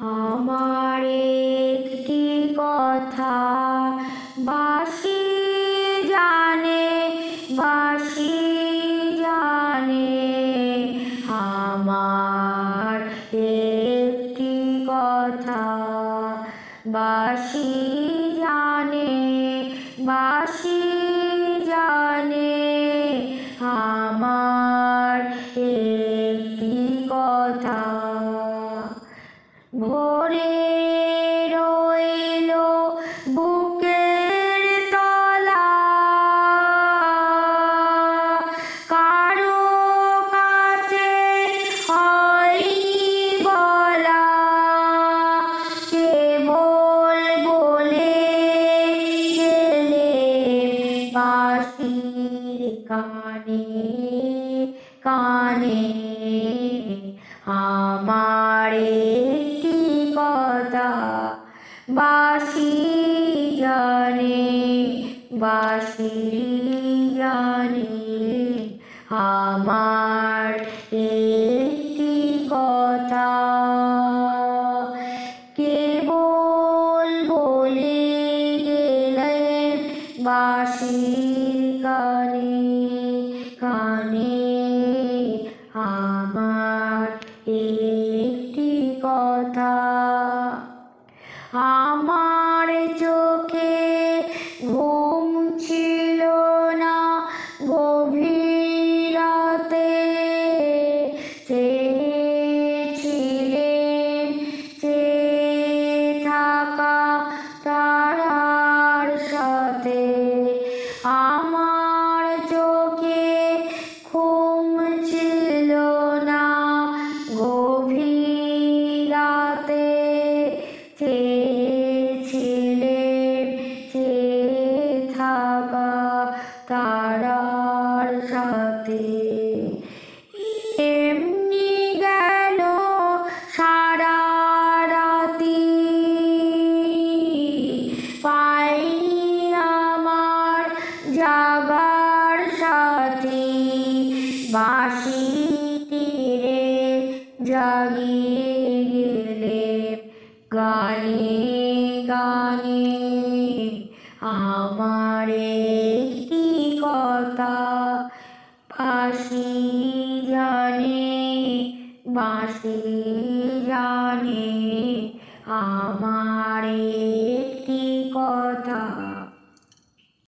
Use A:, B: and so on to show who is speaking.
A: আমার একটি কথা বাসি জানে বাসি জানে। আমার একটি কথা বাসি জানে বাসি জানে। আমার একটি কথা কানে কানে আমার একটি কথা? বাসি জানে বাসি জানে আমার একটি কথা? কেবল বলে গেলেন বাসির কানে? আমার চোখে সাথে এমনি গেল সারা রাতি। পাইনি আমার জাগার সাথী। বাঁশি তীরে জাগিয়ে গেলে গানে গানে আমার একটি কথা বাসি জানে বাসি জানে আমার একটি কথা